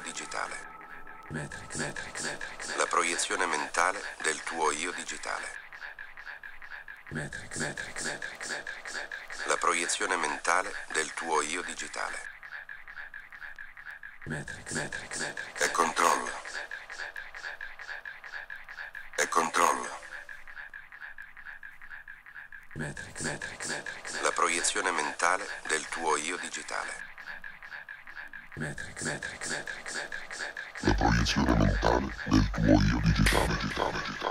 digitale. La proiezione mentale del tuo io digitale. La proiezione mentale del tuo io digitale. È controllo. È controllo. La proiezione mentale del tuo io digitale. La proiezione mentale del tuo io digitale, digitale, digitale.